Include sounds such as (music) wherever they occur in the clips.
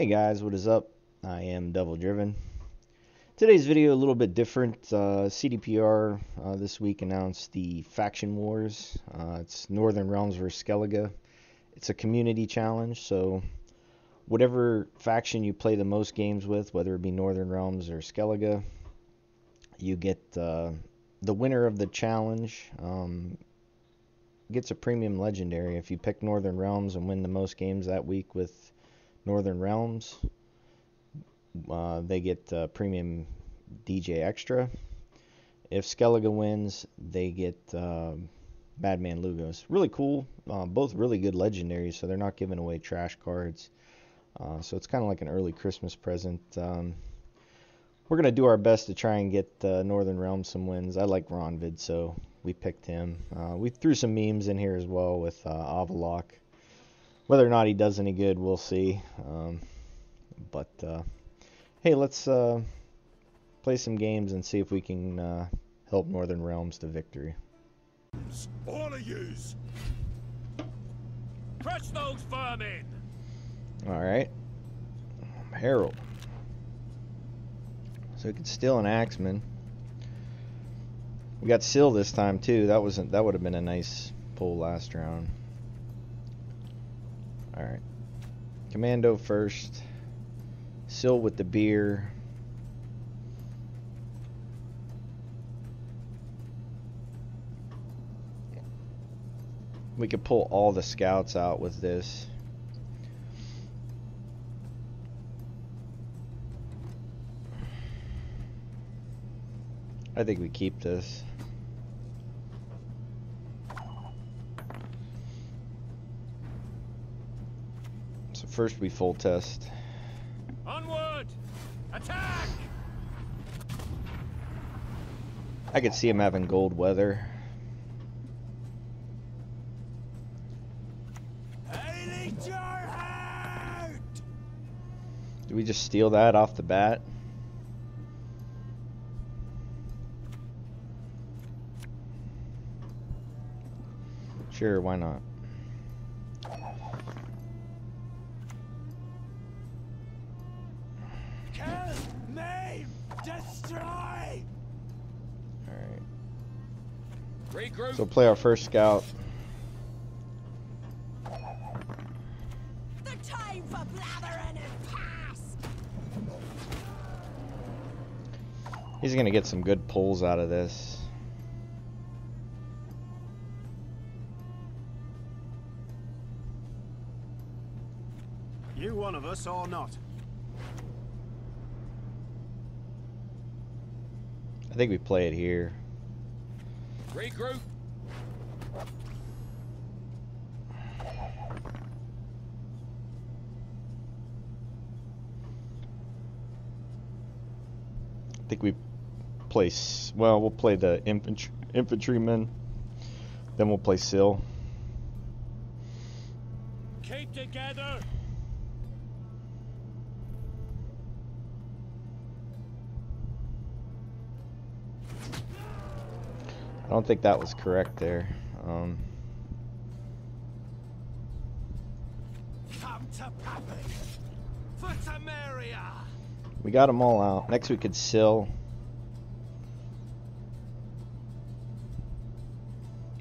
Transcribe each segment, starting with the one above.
Hey guys, what is up? I am Devil Driven. Today's video a little bit different. Uh, CDPR uh, this week announced the Faction Wars. Uh, it's Northern Realms vs. Skellige. It's a community challenge, so whatever faction you play the most games with, whether it be Northern Realms or Skellige, you get uh, the winner of the challenge um, gets a premium legendary. If you pick Northern Realms and win the most games that week with Northern Realms, uh, they get uh, premium Dijkstra. If Skellige wins, they get uh, Madman Lugos. Really cool. Uh, both really good legendaries, so they're not giving away trash cards. Uh, so it's kind of like an early Christmas present. Um, we're going to do our best to try and get uh, Northern Realms some wins. I like Ronvid, so we picked him. We threw some memes in here as well with Avallac'h. Whether or not he does any good, we'll see. Um, but uh, hey, let's uh, play some games and see if we can uh, help Northern Realms to victory. All of yous! Crush those vermin! All right, Harold. So we can steal an Axeman. We got Syl this time too. That wasn't. That would have been a nice pull last round. All right, Commando first. Syl with the beer. We could pull all the scouts out with this. I think we keep this. So first we Foltest. Onward! Attack! I could see him having gold weather. Do we just steal that off the bat? Sure, why not? So play our first scout. The time for blathering is past! He's gonna get some good pulls out of this. You one of us or not? I think we play it here. Regroup! Think we play. Well, we'll play the infantry infantryman. Then we'll play Syl. Keep together! I don't think that was correct there. Um, we got them all out. Next we could Syl.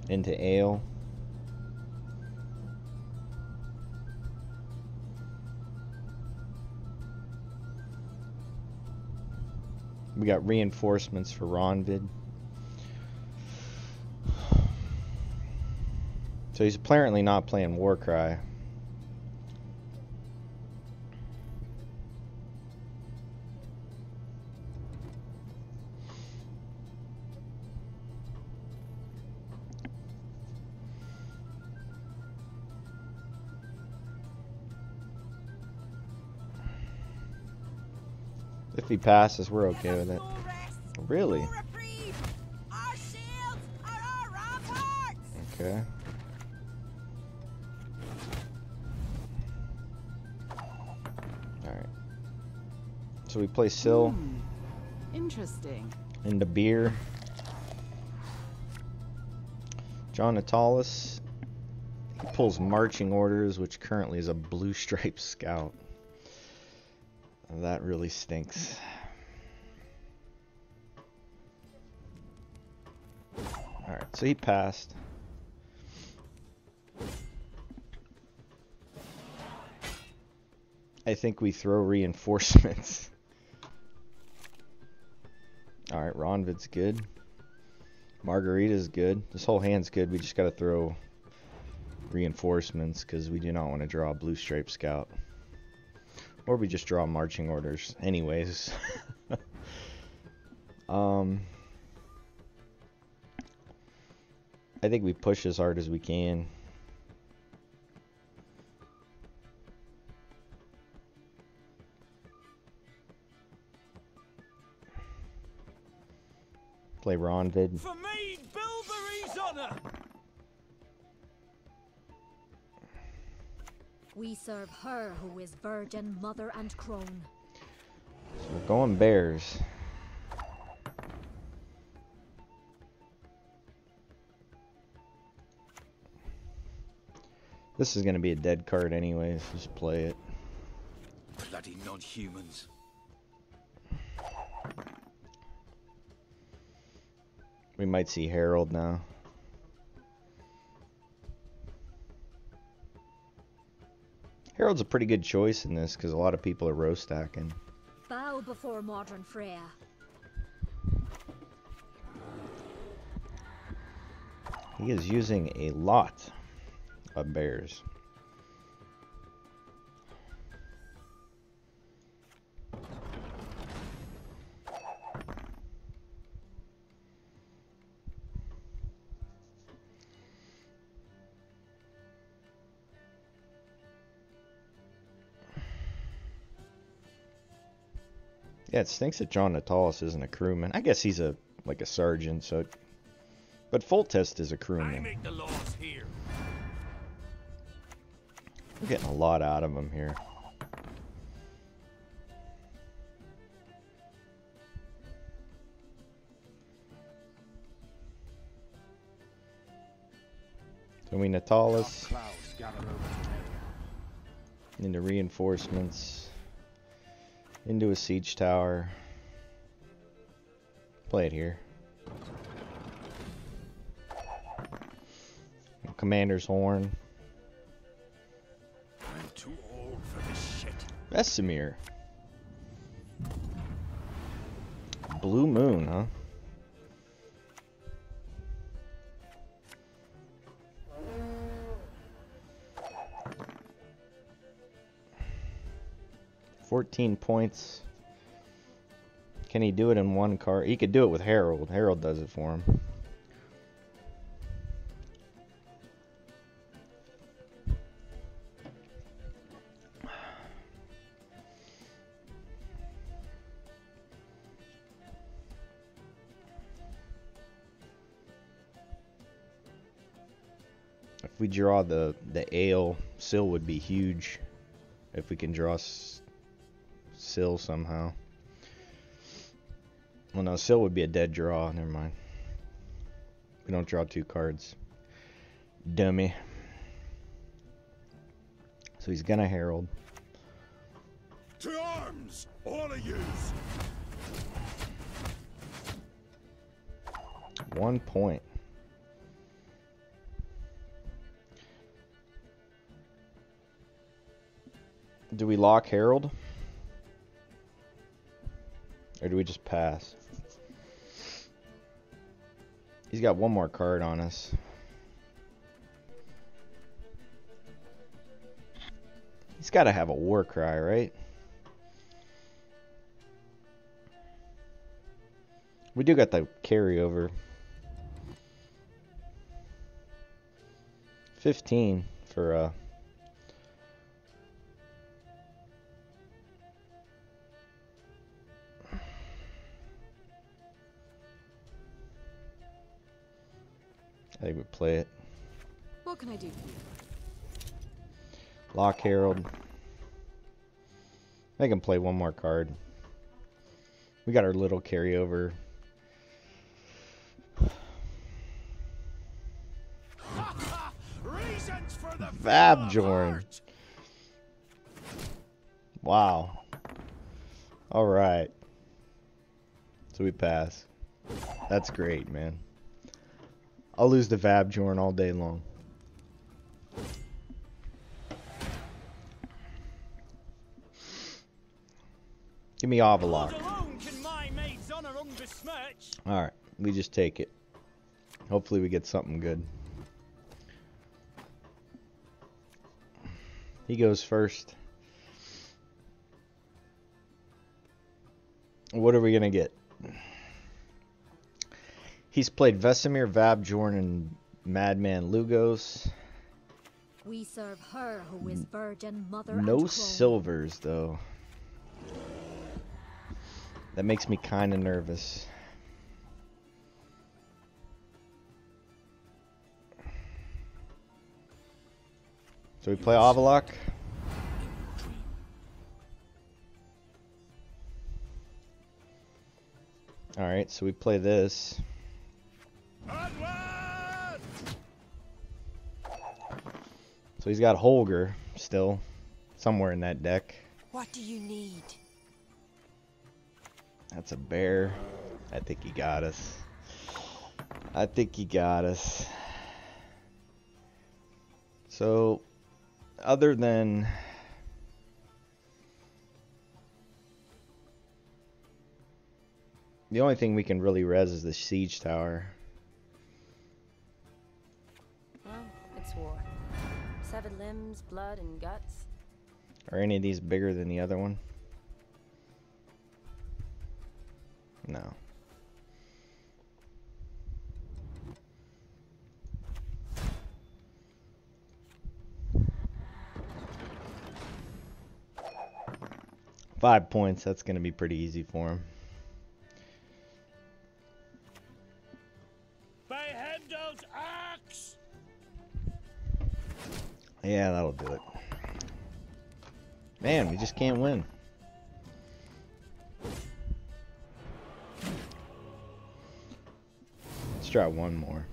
Into Ale. We got reinforcements for Ronvid. So he's apparently not playing Warcry. If he passes, we're okay with it. Really? no reprieve. Our shields are our ramparts! Okay. Alright. So we play Syl Hmm. Interesting. into beer. John Natalis. He pulls marching orders, which currently is a blue stripe scout. That really stinks. Alright, so he passed. I think we throw reinforcements. (laughs) Alright, Ronvid's good. Margarita's good. This whole hand's good. We just gotta throw reinforcements because we do not want to draw a blue stripe scout. Or we just draw marching orders. Anyways. (laughs) um, I think we push as hard as we can. Play Ronvid. For We serve her who is virgin, mother, and crone. We're going Bears. This is going to be a dead card anyways. Just play it. Bloody non-humans. We might see Harold now. Harold's a pretty good choice in this because a lot of people are row stacking. Bow before modern Freya. He is using a lot of bears. Yeah, it stinks that John Natalis isn't a crewman. I guess he's a like a sergeant, so. But Foltest is a crewman. make the laws here. We're getting a lot out of him here. So we Natalis Clouds gather over today. into reinforcements, into a siege tower. Play it here. Commander's horn. I'm too old for this shit. Vesemir. Blue Moon, huh? Fourteen points. Can he do it in one car? He could do it with Harold. Harold does it for him. If we draw the the ale, Sill would be huge. If we can draw Sill somehow. Well, no, Sill would be a dead draw. Never mind. We don't draw two cards. Dummy. So he's gonna herald. To arms, all of yous! One point. Do we lock Harold? Or do we just pass? He's got one more card on us. He's got to have a war cry, right? We do got the carryover. 15 for uh I think we play it. What can I do for you? Lock Herald. I can play one more card. We got our little carryover. Reasons for the Vabjorn. Wow. Alright. So we pass. That's great, man. I'll lose the Vabjorn all day long. Give me Avallac'h. Alright, we just take it. Hopefully we get something good. He goes first. What are we going to get? He's played Vesemir, Vabjorn, and Madman Lugos. We serve her who is virgin mother No silvers, though. That makes me kind of nervous. So we play Avallac'h. Alright, so we play this. So he's got Holger still somewhere in that deck. What do you need? That's a bear. I think he got us. I think he got us. So, other than the only thing we can really res is the siege tower. Severed limbs, blood, and guts. Are any of these bigger than the other one? No. Five points. That's going to be pretty easy for him. Yeah, that'll do it. Man, we just can't win. Let's try one more.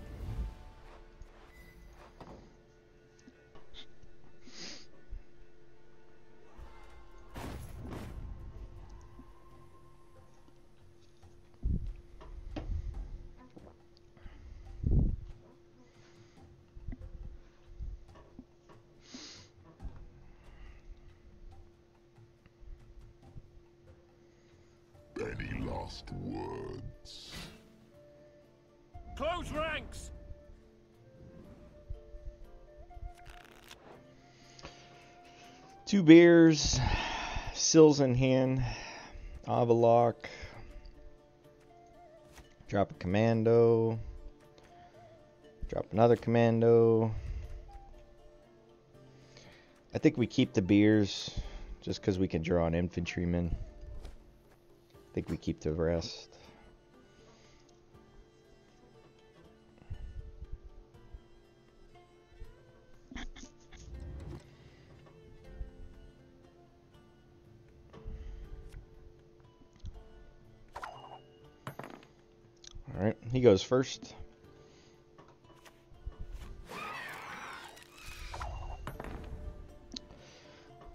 Beers, sills in hand, Avallac'h, drop a commando, drop another commando. I think we keep the beers just because we can draw an infantryman. I think we keep the rest. Goes first.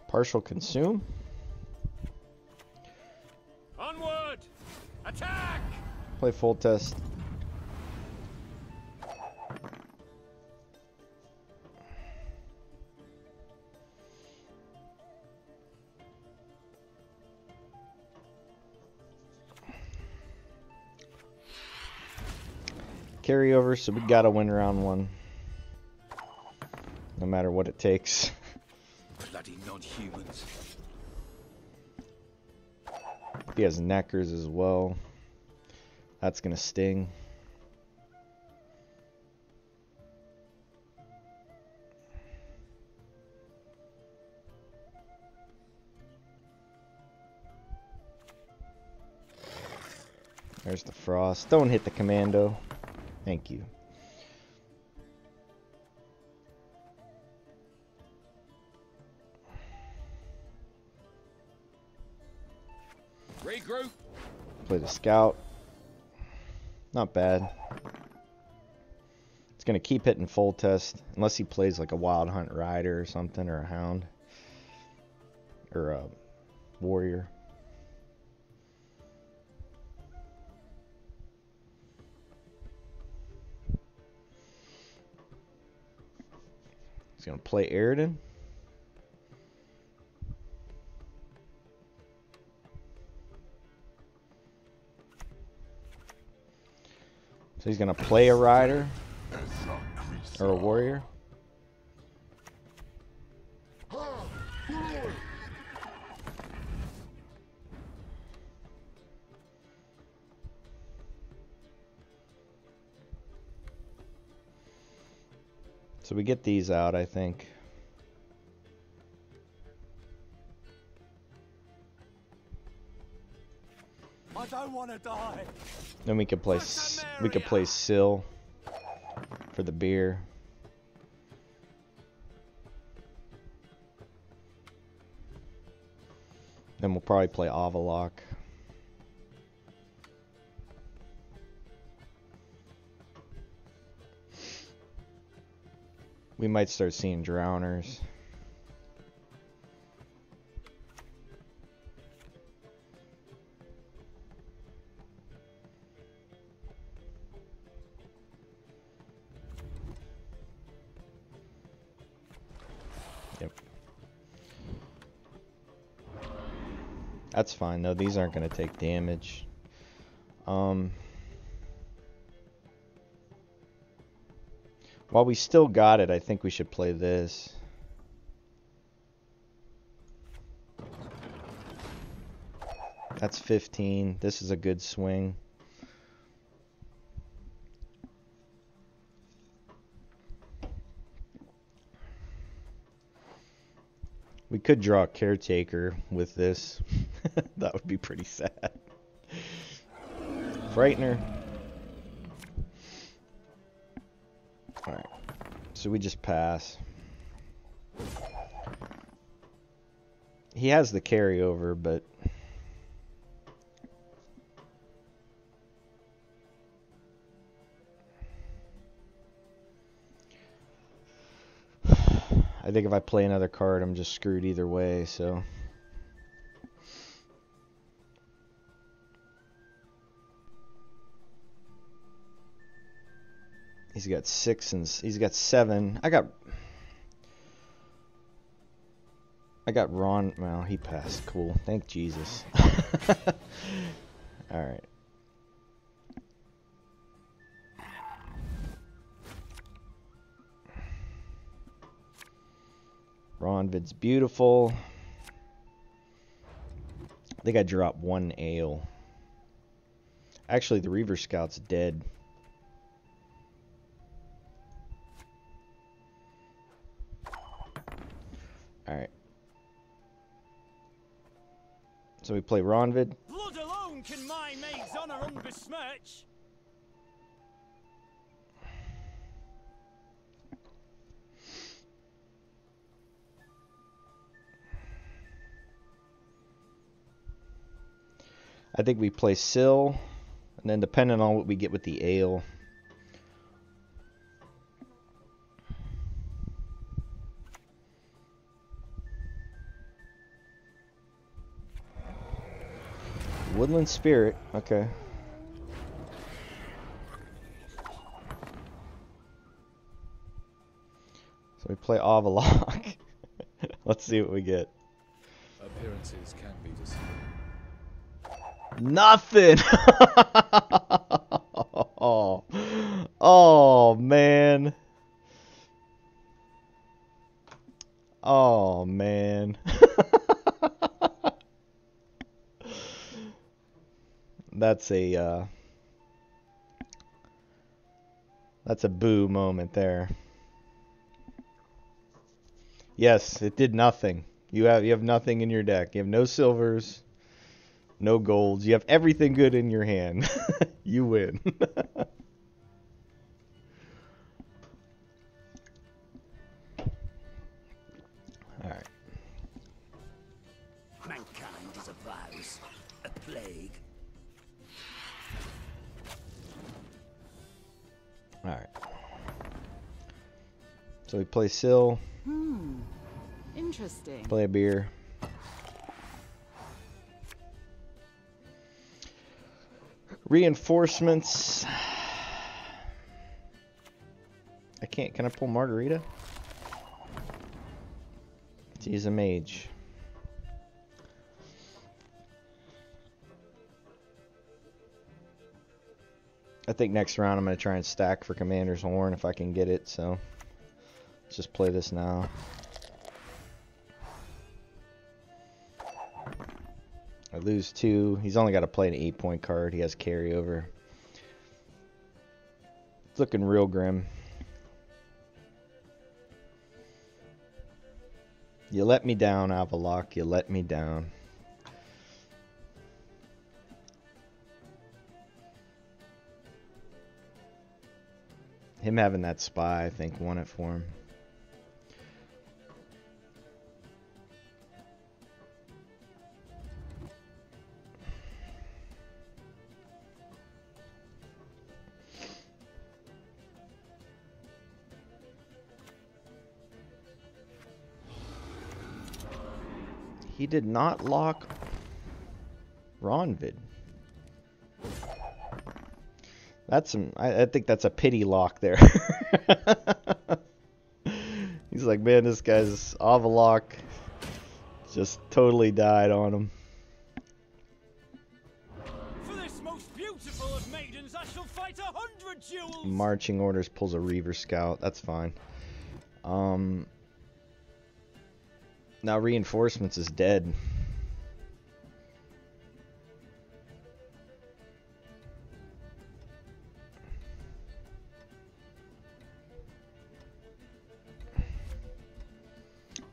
Partial consume. Onward! Attack! Play Foltest. Carryover, so we gotta win round one. No matter what it takes. Bloody non-humans. He has nekkers as well. That's gonna sting. There's the frost. Don't hit the commando. Thank you. Regroup! Play the scout. Not bad. It's gonna keep hitting Foltest unless he plays like a wild hunt rider or something or a hound or a warrior. He's gonna play Eredin. So he's gonna play a rider or a warrior. So we get these out, I think. I don't want to die. Then we could play we could play Sill for the beer. Then we'll probably play Avallac'h. We might start seeing drowners. Yep. That's fine though. These aren't going to take damage. Um While we still got it, I think we should play this. That's 15. This is a good swing. We could draw a caretaker with this. (laughs) that would be pretty sad. Frightener. Alright. So we just pass. He has the carryover, but (sighs) I think if I play another card, I'm just screwed either way, so. He's got six and he's got seven. I got. I got Ron. Well, he passed. Cool. Thank Jesus. (laughs) All right. Ronvid's beautiful. I think I dropped one ale. Actually, the Reaver Scout's dead. So we play Ronvid. Blood alone can my maid's honor unbesmirch. I think we play Sill. And then depending on what we get with the ale. Woodland Spirit. Okay. So we play Avallac'h. (laughs) Let's see what we get. Appearances can be deceiving. Nothing. oh, (laughs) oh man. Oh man. That's a uh, that's a boo moment there. Yes, it did nothing. You have you have nothing in your deck. You have no silvers, no golds. You have everything good in your hand. (laughs) you win. (laughs) So we play Sill, Hmm. Interesting. play a beer. Reinforcements. I can't. Can I pull Margarita? He's a mage. I think next round I'm going to try and stack for Commander's Horn if I can get it, so let's just play this now. I lose two. He's only got to play an eight point card. He has carryover. It's looking real grim. You let me down, Avallac'h. You let me down. Him having that spy, I think, won it for him. Did not lock Ronvid. That's some. I, I think that's a pity lock there. (laughs) He's like, man, this guy's Avallac'h just totally died on him. For this most beautiful of maidens, I shall fight a hundred duels. Marching orders pulls a Reaver Scout. That's fine. Um. Now reinforcements is dead.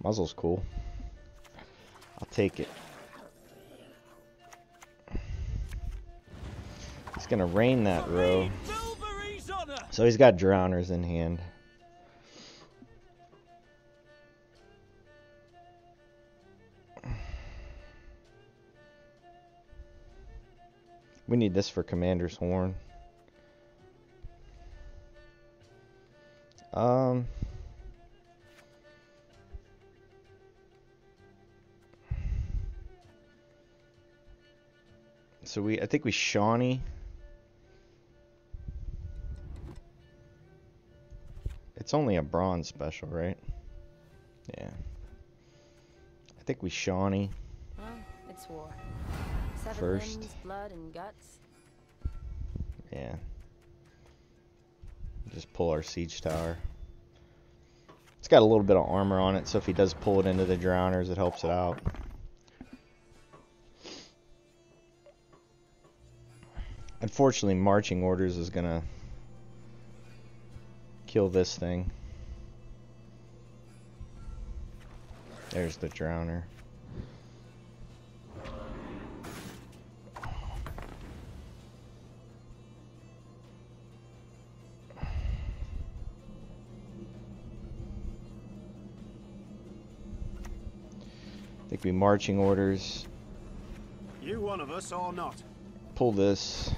Muzzle's cool. I'll take it. It's gonna rain that row. So he's got drowners in hand. We need this for Commander's Horn. Um. So we, I think we Shani. It's only a bronze special, right? Yeah. I think we Shani. Well, it's war. First. limbs, blood, and guts. Yeah. Just pull our siege tower. It's got a little bit of armor on it, so if he does pull it into the drowners, it helps it out. Unfortunately, marching orders is gonna kill this thing. There's the drowner. Think we marching orders. You one of us or not? Pull this.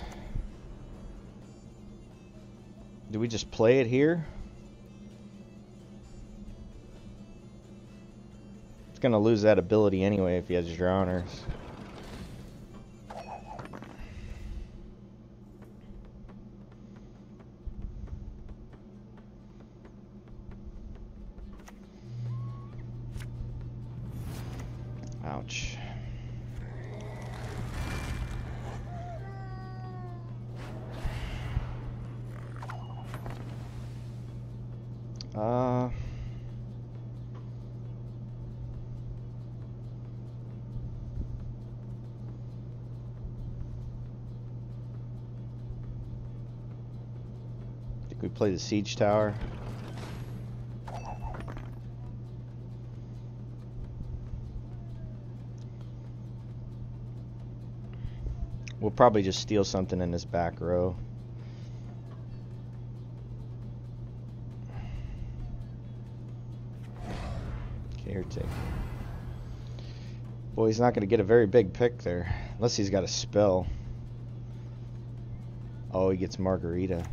Do we just play it here? It's gonna lose that ability anyway if he has drowners. Ouch. Uh think we play the siege tower. We'll probably just steal something in this back row. Caretaker. Boy, he's not going to get a very big pick there. Unless he's got a spell. Oh, he gets Margarita.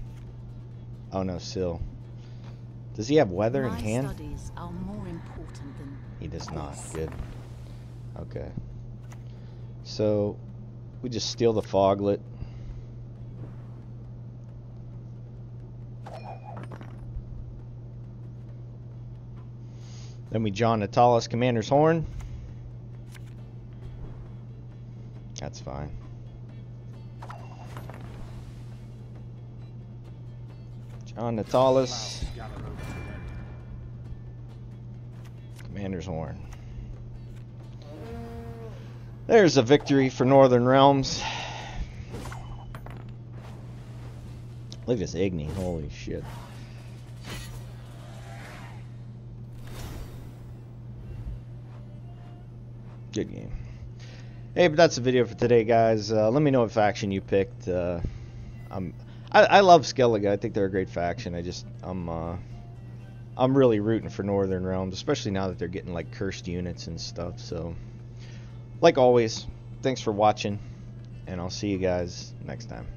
Oh no, Sill. Does he have weather in hand? are more important than He does not. Good. Okay. So, we just steal the foglet. Then we John Natalis, Commander's Horn. That's fine. John Natalis. Commander's Horn. There's a victory for Northern Realms. Look at this Igni, holy shit. Good game. Hey, but that's the video for today, guys. Uh, let me know what faction you picked. Uh, I'm, I, I love Skellige. I think they're a great faction. I just, I'm, uh, I'm really rooting for Northern Realms, especially now that they're getting like cursed units and stuff. So, like always, thanks for watching, and I'll see you guys next time.